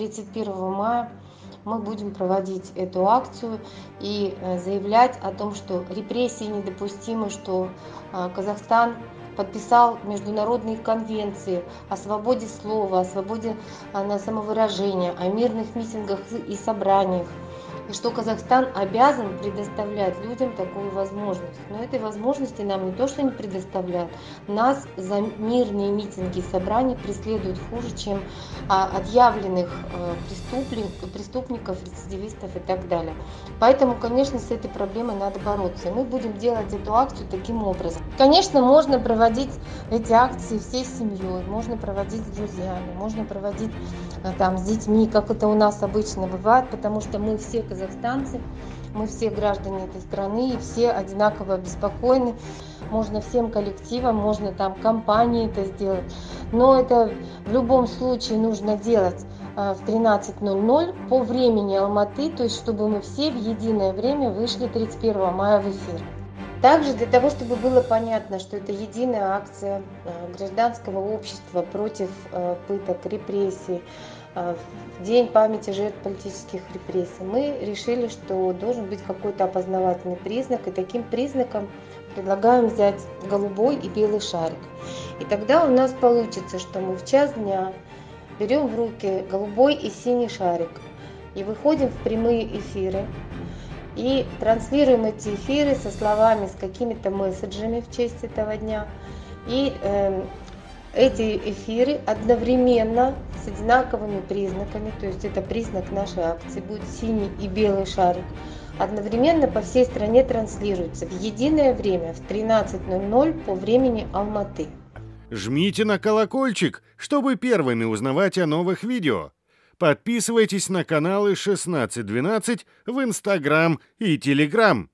31 мая мы будем проводить эту акцию и э, заявлять о том, что репрессии недопустимы, что э, Казахстан подписал международные конвенции о свободе слова, о свободе э, на самовыражение, о мирных митингах и собраниях и что Казахстан обязан предоставлять людям такую возможность. Но этой возможности нам не то, что не предоставляют, нас за мирные митинги и собрания преследуют хуже, чем а, отъявленных а, преступников, рецидивистов и так далее. Поэтому, конечно, с этой проблемой надо бороться. И мы будем делать эту акцию таким образом. Конечно, можно проводить эти акции всей семьей, можно проводить с друзьями, можно проводить а, там с детьми, как это у нас обычно бывает, потому что мы все казахстанцы казахстанцы, мы все граждане этой страны и все одинаково обеспокоены. Можно всем коллективам, можно там компании это сделать. Но это в любом случае нужно делать а, в 13.00 по времени Алматы, то есть чтобы мы все в единое время вышли 31 мая в эфир. Также для того, чтобы было понятно, что это единая акция а, гражданского общества против а, пыток, репрессий, в День памяти жертв политических репрессий, мы решили, что должен быть какой-то опознавательный признак, и таким признаком предлагаем взять голубой и белый шарик. И тогда у нас получится, что мы в час дня берем в руки голубой и синий шарик и выходим в прямые эфиры и транслируем эти эфиры со словами, с какими-то месседжами в честь этого дня. И э, эти эфиры одновременно с одинаковыми признаками, то есть это признак нашей акции, будет синий и белый шарик, одновременно по всей стране транслируется в единое время в 13.00 по времени Алматы. Жмите на колокольчик, чтобы первыми узнавать о новых видео. Подписывайтесь на каналы 1612 в Инстаграм и Телеграм.